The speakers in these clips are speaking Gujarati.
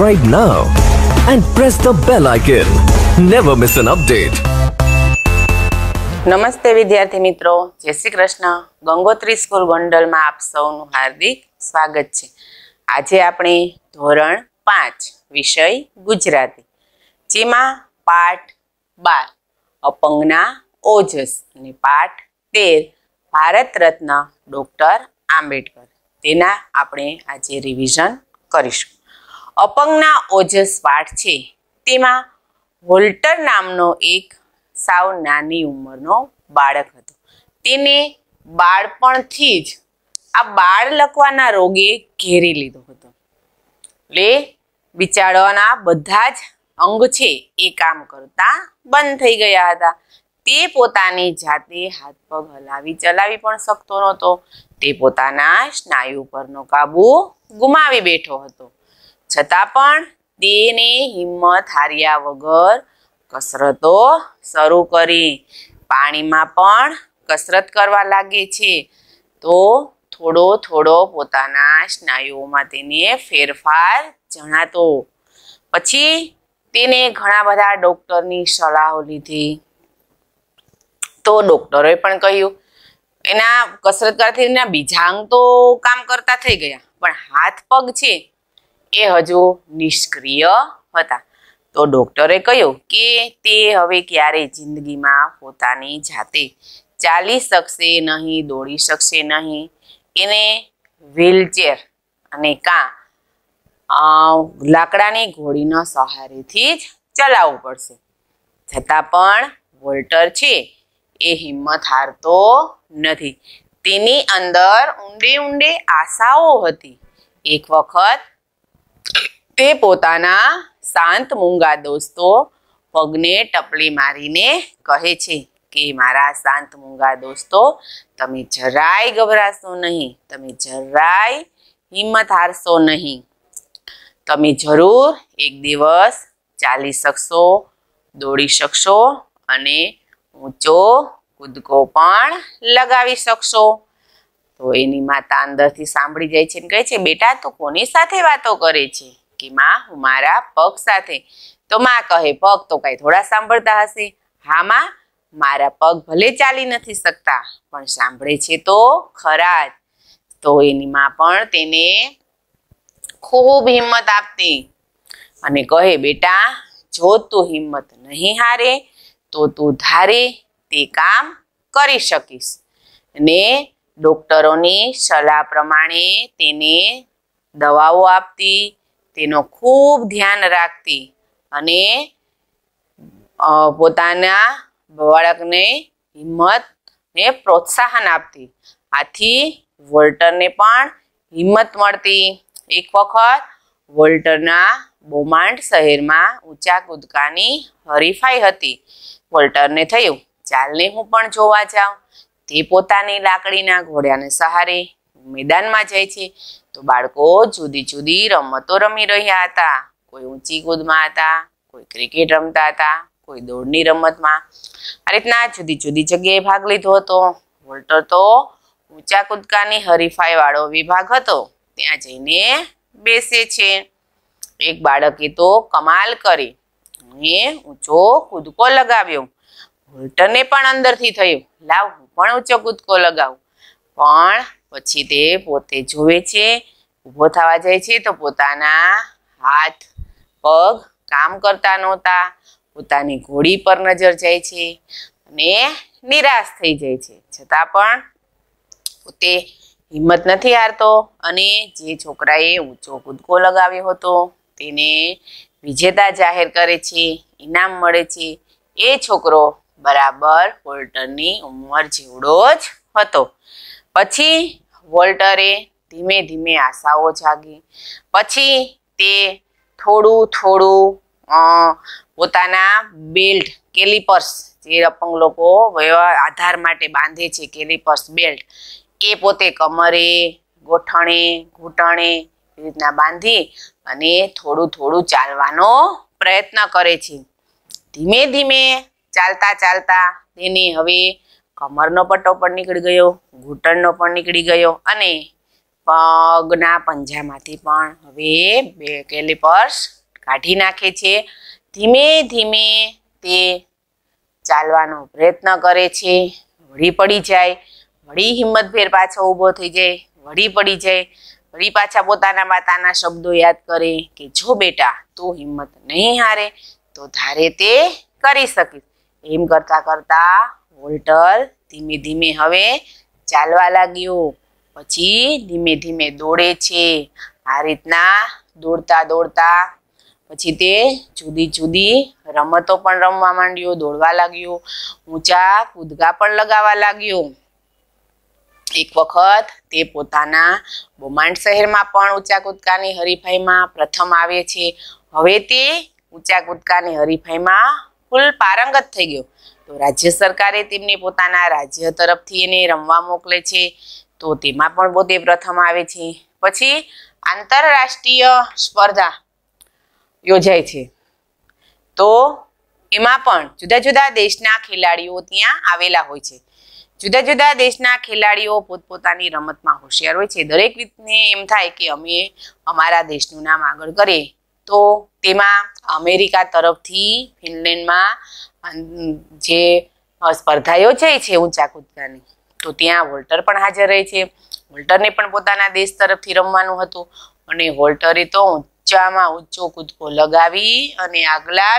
subscribe now and press the bell icon. Never miss an update. નમસ્તે વિદ્યાર્થી મિત્રો. જય શ્રી કૃષ્ણ. ગંગોત્રી સ્કૂલ ગોંડલમાં આપ સૌનું હાર્દિક સ્વાગત છે. આજે આપણે ધોરણ પાંચ, વિષય ગુજરાતી. જેમાં પાઠ બાર, અપંગના ઓજસ અને પાઠ તેર, ભારત રત્ન ડોક્ટર આંબેડકર. તેના આપણે આજે રિવિઝન કરીશું. અપંગના ઓજસ પાઠ છે. તેમાં વોલ્ટર નામનો એક સાવ નાની ઉંમરનો બાળક હતો. તેને બાળપણથી જ આ બાળ લખવાના રોગે ઘેરી લીધો હતો. એટલે બિચારાના બધા જ અંગ છે એ કામ કરતા બંધ થઈ ગયા હતા. તે પોતાની જાતે હાથ પગ હલાવી ચલાવી પણ શકતો નહોતો. તે પોતાના સ્નાયુ પરનો કાબુ ગુમાવી બેઠો હતો. છતાં પણ તેને હિંમત હાર્યા વગર કસરતો શરૂ કરી. પાણીમાં પણ કસરત કરવા લાગે છે. તો થોડો થોડો પોતાના સ્નાયુઓમાં તેને ફેરફાર જણાતો. પછી તેને ઘણા બધા ડોક્ટરની સલાહો લીધી. તો ડોક્ટરોએ પણ કહ્યું, એના કસરત કરવાથી એના બીજા અંગ તો કામ કરતા થઈ ગયા, પણ હાથ પગ છે એ હજુ નિષ્ક્રિય હતા. તો ડોક્ટરે કહ્યું કે તે હવે ક્યારે જિંદગીમાં પોતાની જાતે ચાલી શકશે નહીં, દોડી શકશે નહીં. એને વ્હીલચેર અને કાં લાકડાની ઘોડીના સહારેથી જ ચલાવવું પડશે. છતાં પણ વોલ્ટર છે, એ હિંમત હારતો નથી. તેની અંદર ઊંડે ઊંડે આશાઓ હતી. એક વખત તે પોતાના શાંત મૂંગા દોસ્તો પગને ટપલી મારીને કહે છે કે, મારા શાંત મૂંગા દોસ્તો, તમે જરાય ગભરાશો નહીં, તમે જરાય હિંમત હારશો નહીં. તમે જરૂર એક દિવસ ચાલી શકશો, દોડી શકશો અને ઊંચો કૂદકો પણ લગાવી શકશો. તો એની માતા અંદરથી સાંભળી જાય છે ને કહે છે, બેટા, તું કોની સાથે વાતો કરે છે? કે, માં, હું મારા પગ સાથે. તો માં કહે, પગ તો કઈ થોડા સાંભળતા હશે. હા, માં, મારા પગ ભલે ચાલી નથી શકતા, પણ સાંભળે છે તો ખરા જ. તો એની માં પણ તેને ખૂબ હિંમત આપતી અને કહે, બેટા, જો તું હિંમત નહીં હારે, તો તું ધારે તે કામ કરી શકીશ. ને ડોક્ટરોની સલાહ પ્રમાણે તેને દવાઓ આપતી, તેનો ખૂબ ધ્યાન રાખતી અને પોતાના બાળકને હિંમત ને પ્રોત્સાહન આપતી. આથી વોલ્ટરને પણ હિંમત મળતી. એક વખત વોલ્ટરના બોમાંડ શહેરમાં ઊંચા કૂદકાની હરીફાઈ હતી. વોલ્ટરને થયું, ચાલને હું પણ જોવા જાઉં. તે પોતાની લાકડીના ઘોડાને સહારે મેદાનમાં જાય છે. તો બાળકો જુદી જુદી રમતો રમી રહ્યા હતા. કોઈ ઊંચી કૂદમાં હતા, કોઈ ક્રિકેટ રમતા હતા, કોઈ દોડની રમતમાં. આ રીતના જુદી જુદી જગ્યાએ ભાગ લીધો હતો. વોલ્ટર તો ઊંચા કૂદકાની હરીફાઈ વાળો વિભાગ હતો. ત્યાં જઈને બેસે છે. એક બાળકે તો કમાલ કરી. અને ઊંચો કૂદકો લગાવ્યો. વોલ્ટરને પણ અંદરથી થયું. લાવ હું પણ ઊંચો કૂદકો લગાવું. પણ પછી તે પોતે જોવે છે, ઊભો થવા જાય છે તો પોતાના હાથ, પગ કામ કરતા નહોતા. પોતાની ઘોડી પર નજર જાય છે અને નિરાશ થઈ જાય છે. છતાં પણ પોતે હિંમત નથી હારતો અને જે છોકરાએ ઊંચો કૂદકો લગાવ્યો હતો તેને વિજેતા જાહેર કરે છે, ઇનામ મળે છે. એ છોકરો બરાબર, વોલ્ટરની ઉંમર જેવડો જ હતો. પછી વોલ્ટરે ધીમે ધીમે આશાઓ જાગી. પછી તે થોડું થોડું પોતાના બેલ્ટ, કેલિપર્સ જે અપંગ લોકો આધાર માટે બાંધે છે, કેલિપર્સ બેલ્ટ, એ પોતે કમરે, ગોઠણે, ઘૂંટણે એ રીતના બાંધી અને થોડું થોડું ચાલવાનો પ્રયત્ન કરે છે. ધીમે ધીમે ચાલતા ચાલતા. તેને હવે કમરનો પટ્ટો પણ નીકળી ગયો, ઘૂંટણનો પણ નીકળી ગયો અને પગના પંજામાંથી પણ હવે બે કેલિપર્સ કાઢી નાખે છે. ધીમે ધીમે તે ચાલવાનો પ્રયત્ન કરે છે. વળી પડી જાય, વળી હિંમતભેર પાછો ઊભો થઈ જાય, વળી પડી જાય, વળી પાછા પોતાના માતાના શબ્દો યાદ કરે કે, જો બેટા, તું હિંમત નહીં હારે, તો ધારે તે કરી શકીશ. એમ કરતા કરતા વોલ્ટર ધીમે ધીમે હવે ચાલવા લાગ્યો. પછી ધીમે ધીમે દોડે છે. આ રીતના દોડતા દોડતા પછી તે જુદી જુદી રમતો પણ રમવા માંડ્યો, દોડવા લાગ્યો. ઊંચા કૂદકા પણ લગાવવા લાગ્યો. એક વખત તે પોતાના બોમાંડ શહેરમાં પણ ઊંચા કૂદકાની હરીફાઈમાં પ્રથમ આવે છે. હવે તે ઊંચા કૂદકાની હરીફાઈમાં ફૂલ પારંગત થઈ ગયો. તો રાજ્ય સરકારે તેમને પોતાના રાજ્ય તરફથી એને રમવા મોકલે છે. તો તેમાં પણ પોતે પ્રથમ આવે છે. પછી આંતરરાષ્ટ્રીય સ્પર્ધા યોજાય છે. તો એમાં પણ જુદા જુદા દેશના ખેલાડીઓ ત્યાં આવેલા હોય છે. જુદા જુદા દેશના ખેલાડીઓ પોતપોતાની રમતમાં હોશિયાર હોય છે. દરેક રીતને એમ થાય કે અમે અમારા દેશનું નામ આગળ કરીએ. તો તેમાં અમેરિકા તરફથી ફિનલેન્ડમાં જે સ્પર્ધાઓ સ્પર્ધા યોજાય છે ઊંચા કૂદકાની. તો ત્યાં વોલ્ટર પણ હાજર રહે છે. વોલ્ટરને પણ પોતાના દેશ તરફથી રમવાનું હતું. અને વોલ્ટરે તો ઊંચામાં ઊંચો કૂદકો લગાવી અને આગલા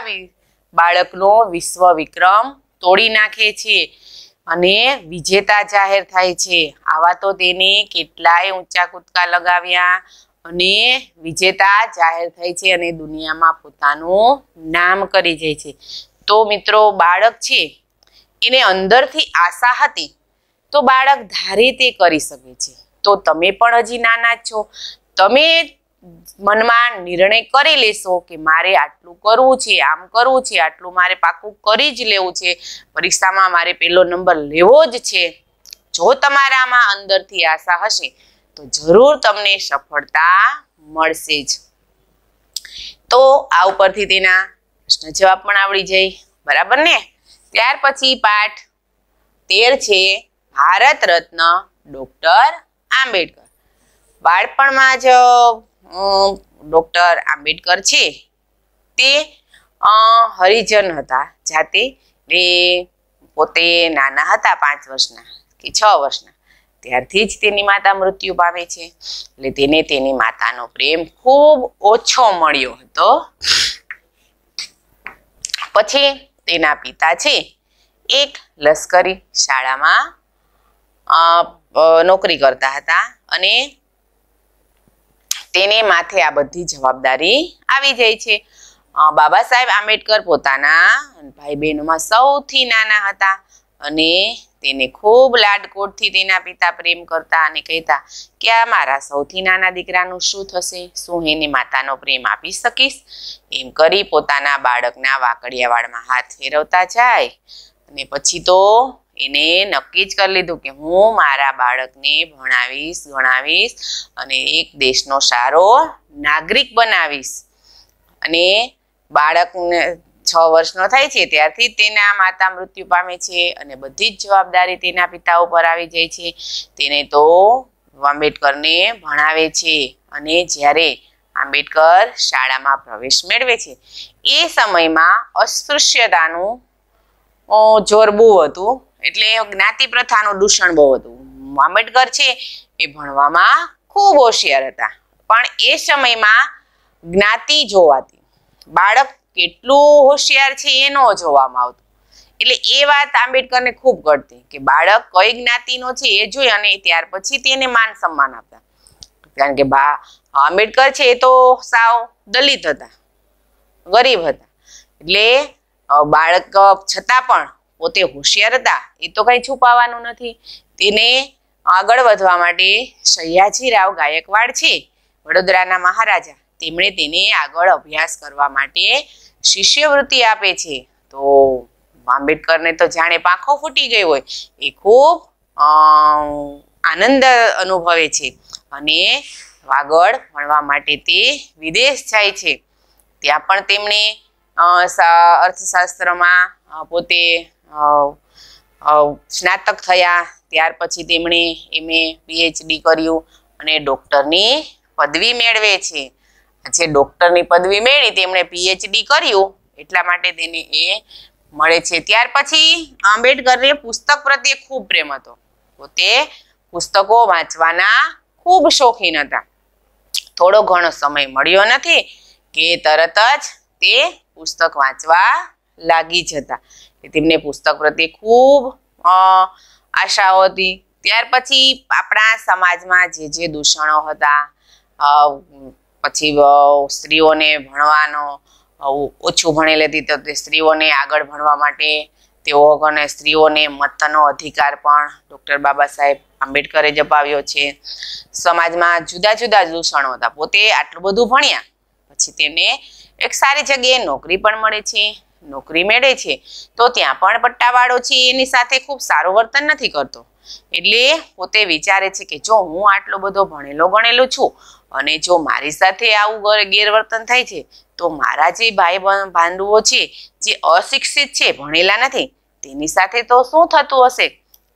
બાળકનો વિશ્વ વિક્રમ તોડી નાખે છે. અને વિજેતા જાહેર થાય છે. આવા તો તેને કેટલાય ઊંચા કૂદકા લગાવ્યા. અને વિજેતા જાહેર થાય છે અને દુનિયામાં પોતાનું નામ કરી જાય છે. તો મિત્રો, બાળક છે, એને અંદરથી આશા હતી, તો બાળક ધારે તે કરી શકે છે. તો તમે પણ હજી નાના છો. તમે મનમાં નિર્ણય કરી લેશો કે મારે આટલું કરવું છે, આમ કરવું છે, આટલું મારે પાકું કરી જ લેવું છે. પરીક્ષામાં મારે પહેલો નંબર લેવો જ છે. જો તમારામાં અંદરથી આશા હશે તો જરૂર તમને સફળતા મળશે જ. તો આ ઉપરથી તેના પ્રશ્ન જવાબ પણ આવડી જાય. બરાબર ને? ત્યાર પછી પાઠ તેર છે, ભારત રત્ન ડોક્ટર આંબેડકર. બાળપણમાં જ ડોક્ટર આંબેડકર છે. તે હરિજન હતા. જાતે, એ, પોતે નાના હતા પાંચ વર્ષના કે છ વર્ષના. ત્યારથી જ તેની માતા મૃત્યુ પામે છે. એટલે તેને તેની માતાનો પ્રેમ ખૂબ ઓછો મળ્યો હતો. પછી તેના પિતા છે એક લશ્કરી શાળામાં નોકરી કરતા હતા અને તેને માથે આ બધી જવાબદારી આવી જાય છે. બાબા સાહેબ આંબેડકર પોતાના ભાઈ બહેનોમાં સૌથી નાના હતા અને તેને ખૂબ લાડકોટથી તેના પિતા પ્રેમ કરતા અને કહેતા કે આ મારા સૌથી નાના દીકરાનું શું થશે? શું એને માતાનો પ્રેમ આપી શકીશ? એમ કરી પોતાના બાળકના વાકડિયાવાળમાં હાથ ફેરવતા જાય. અને પછી તો એને નક્કી જ કરી લીધું કે હું મારા બાળકને ભણાવીશ, ગણાવીશ અને એક દેશનો સારો નાગરિક બનાવીશ. અને બાળકને છ વર્ષનો થાય છે, ત્યારથી તેના માતા મૃત્યુ પામે છે અને બધી જ જવાબદારી તેના પિતા ઉપર આવી જાય છે. તેને તો આંબેડકરને ભણાવે છે અને જ્યારે આંબેડકર શાળામાં પ્રવેશ મેળવે છે, એ સમયમાં અસ્પૃશ્યતાનું જોર બહુ હતું. એટલે જ્ઞાતિ પ્રથાનું દૂષણ બહુ હતું. આંબેડકર છે એ ભણવામાં ખૂબ હોશિયાર હતા. પણ એ સમયમાં જ્ઞાતિ જોવાતી, બાળક કેટલું હોશિયાર છે એ ન જોવામાં આવતું. એટલે એ વાત આંબેડકરને ખૂબ ગળતી કે બાળક કઈ જ્ઞાતિનો છે એ જોઈ અને ત્યાર પછી તેને માન સન્માન આપતા. કારણ કે બા, આંબેડકર છે એ તો સાવ દલિત હતા, ગરીબ હતા. એટલે બાળક છતાં પણ પોતે હોશિયાર હતા, એ તો કઈ છુપાવવાનું નથી. તેને આગળ વધવા માટે સયાજીરાવ ગાયકવાડ છે, વડોદરાના મહારાજા. તેમણે તેને આગળ અભ્યાસ કરવા માટે શિષ્યવૃત્તિ આપે છે. તો આંબેડકરને તો જાણે પાંખો ફૂટી ગઈ હોય. એ ખૂબ આનંદ અનુભવે છે અને આગળ ભણવા માટે તે વિદેશ જાય છે. ત્યાં પણ તેમણે અર્થશાસ્ત્રમાં પોતે સ્નાતક થયા. ત્યાર પછી તેમણે એમએ, પીએચડી કર્યું અને ડૉક્ટરની પદવી મેળવે છે. જે ડોક્ટરની પદવી મેળવી તેમણે પીએચડી કર્યું, એટલા માટે તેને એ મળે છે. ત્યાર પછી આંબેડકરને પુસ્તક પ્રત્યે ખૂબ પ્રેમ હતો. પોતે પુસ્તકો વાંચવાના ખૂબ શોખીન હતા. થોડો ઘણો સમય મળ્યો નથી કે તરત જ તે પુસ્તક વાંચવા લાગી જતા. તેમને પુસ્તક પ્રત્યે ખૂબ આશાઓ હતી. ત્યાર પછી આપણા સમાજમાં જે જે દૂષણો હતા પછી સ્ત્રીઓને ભણવાનો ઓછું ભણેલી હતી તો તે સ્ત્રીઓને આગળ ભણવા માટે તેઓ અને સ્ત્રીઓને મતનો અધિકાર પણ ડૉક્ટર બાબા સાહેબ આંબેડકરે જપાવ્યો છે. સમાજમાં જુદા જુદા દૂષણો હતા. પોતે આટલું બધું ભણ્યા, પછી તેમને એક સારી જગ્યાએ નોકરી પણ મળે છે, નોકરી મેળે છે. તો ત્યાં પણ પટ્ટાવાળો છે, એની સાથે ખૂબ સારું વર્તન નથી કરતો. એટલે પોતે વિચારે છે કે જો હું આટલો બધો ભણેલો ગણેલો છું અને જો મારી સાથે આવું ગેરવર્તન થાય છે, તો મારા જે ભાઈ ભાંડુઓ છે, જે અશિક્ષિત છે, ભણેલા નથી, તેની સાથે તો શું થતું હશે?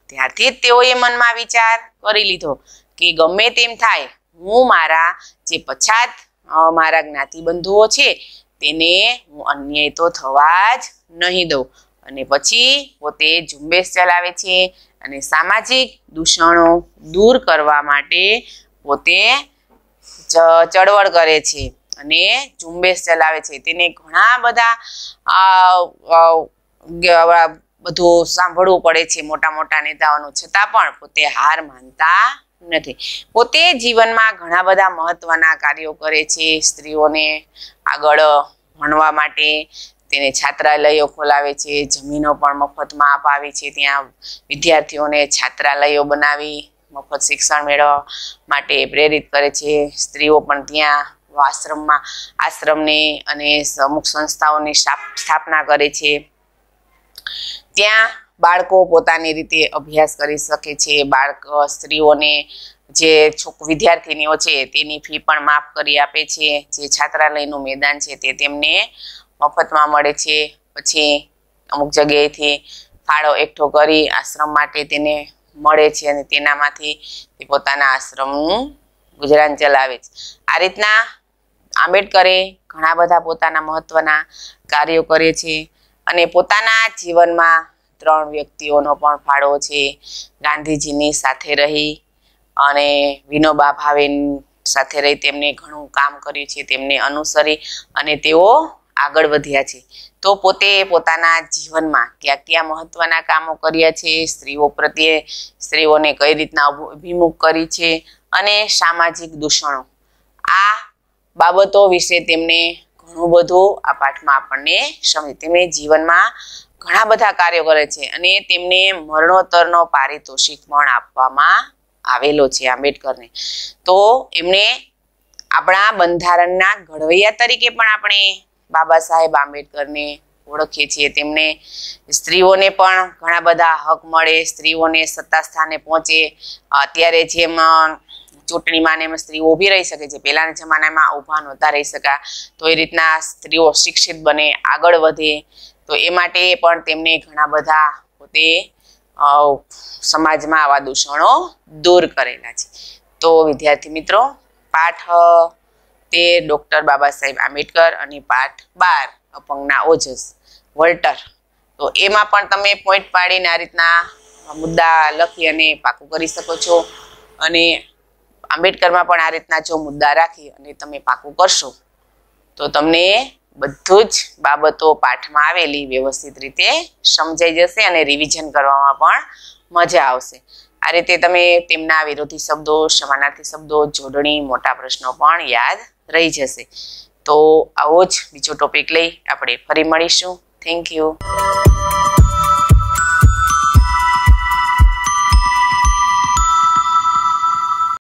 ત્યારથી જ તેઓએ મનમાં વિચાર કરી લીધો કે ગમે તેમ થાય, હું મારા જે પછાત મારા મારા જ્ઞાતિબંધુઓ છે, તેને હું અન્યાય તો થવા જ નહીં દઉં. અને પછી પોતે ઝુંબેશ ચલાવે છે અને સામાજિક દૂષણો દૂર કરવા માટે પોતે ચળવળ કરે છે અને ઝુંબેશ ચલાવે છે. તેને ઘણા બધા બધું સાંભળવું પડે છે મોટા મોટા નેતાઓનું. છતાં પણ પોતે હાર માનતા નથી. પોતે જીવનમાં ઘણા બધા મહત્વના કાર્યો કરે છે. સ્ત્રીઓને આગળ ભણવા માટે તેને છાત્રાલયો ખોલાવે છે, જમીનો પણ મફતમાં અપાવી છે. ત્યાં વિદ્યાર્થીઓને છાત્રાલયો બનાવી, મફત શિક્ષણ મેળવવા માટે પ્રેરિત કરે છે. સ્ત્રીઓ પણ ત્યાં આશ્રમમાં, આશ્રમની અને અમુક સંસ્થાઓની સ્થાપના કરે છે. ત્યાં બાળકો પોતાની રીતે અભ્યાસ કરી શકે છે. બાળક, સ્ત્રીઓને જે છોક, વિદ્યાર્થીનીઓ છે, તેની ફી પણ માફ કરી આપે છે. જે છાત્રાલયનું મેદાન છે, તે તેમને મફતમાં મળે છે. પછી અમુક જગ્યાએથી ફાળો એકઠો કરી આશ્રમ માટે તેને મળે છે અને તેનામાંથી તે પોતાના આશ્રમનું ગુજરાન ચલાવે છે. આ રીતના આંબેડકરે ઘણા બધા પોતાના મહત્વના કાર્યો કરે છે અને પોતાના જીવનમાં ત્રણ વ્યક્તિઓનો પણ ફાળો છે. ગાંધીજીની સાથે રહી અને વિનોબા ભાવે સાથે રહી તેમને ઘણું કામ કર્યું છે. તેમને અનુસરી અને તેઓ આગળ વધ્યા છે. તો પોતે પોતાના જીવનમાં કયા કયા મહત્વના કામો કર્યા છે, સ્ત્રીઓ પ્રત્યે સ્ત્રીઓને કઈ રીતના અભિ- અભિમુખ કરી છે અને સામાજિક દૂષણો. આ બાબતો વિશે તેમને ઘણું બધું આ પાઠમાં આપણને સમજ તેમને જીવનમાં ઘણા બધા કાર્યો કરે છે અને તેમને મરણોત્તરનો પારિતોષિક પણ આપવામાં આવેલો છે આંબેડકરને. તો એમને આપણા બંધારણના ઘડવૈયા તરીકે પણ આપણે બાબા સાહેબ આંબેડકરને ઓળખીએ છીએ. તેમને સ્ત્રીઓને પણ ઘણા બધા હક મળે, સ્ત્રીઓને સત્તા સ્થાને પહોંચે. અત્યારે જેમ ચૂંટણીમાં એમાં સ્ત્રીઓ ઊભી રહી શકે છે. પહેલાના જમાનામાં ઊભા નહોતા રહી શકા. તો એ રીતના સ્ત્રીઓ શિક્ષિત બને, આગળ વધે. તો એ માટે પણ તેમને ઘણા બધા પોતે સમાજમાં આવા દૂષણો દૂર કરેલા છે. તો વિદ્યાર્થી મિત્રો, પાઠ અ, તે ડૉક્ટર બાબા સાહેબ આંબેડકર અને પાઠ બાર અપંગના ઓજસ વોલ્ટર. તો એમાં પણ તમે પોઈન્ટ પાડીને આ રીતના મુદ્દા લખી અને પાકું કરી શકો છો. અને આંબેડકરમાં પણ આ રીતના જો મુદ્દા રાખી અને તમે પાકું કરશો તો તમને બધું જ બાબતો પાઠમાં આવેલી વ્યવસ્થિત રીતે સમજાઈ જશે અને રિવિઝન કરવામાં પણ મજા આવશે. આ રીતે તમે તેમના વિરોધી શબ્દો સમાનાર્થી શબ્દો જોડણી મોટા પ્રશ્નો પણ યાદ રહી જશે. તો આવો જ બીજો ટોપિક લઈ આપણે ફરી મળીશું. Thank you